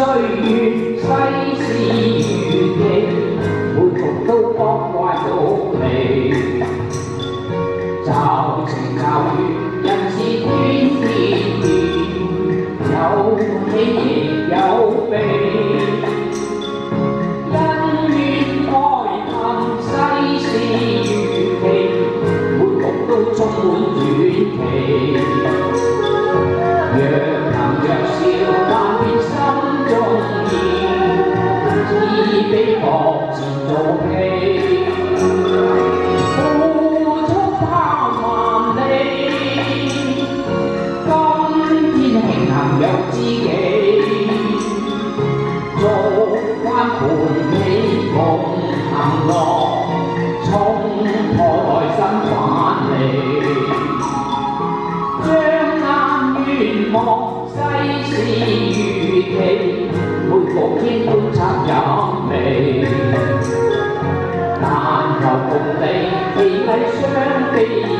歲月世事如意，每逢都光怪陸離。就情求緣，人是天變，有喜亦有悲。充滿住。望世事如棋，每逢天官策也。شفقتي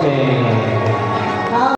県